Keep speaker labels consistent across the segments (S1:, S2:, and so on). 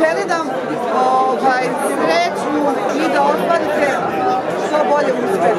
S1: želim vam ovaj, sreću i da ostvarite što bolje
S2: uspehe.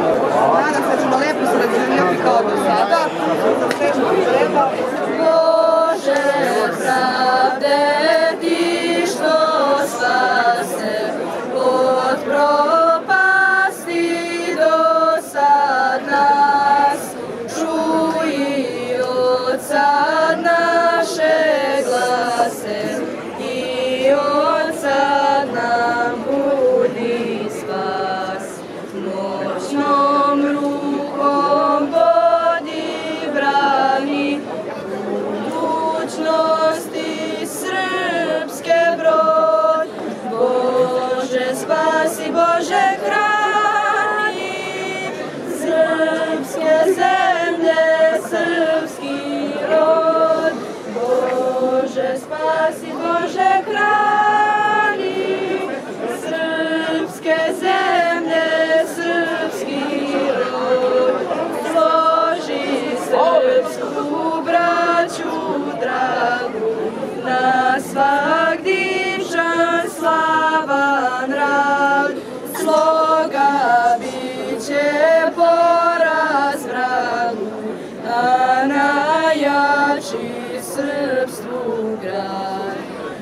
S2: srpstvu grad.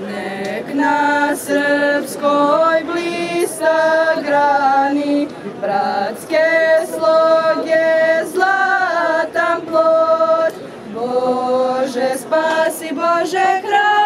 S2: Nek na srpskoj blisa grani, bratske sloge zlatan plod. Bože spasi, Bože hrani,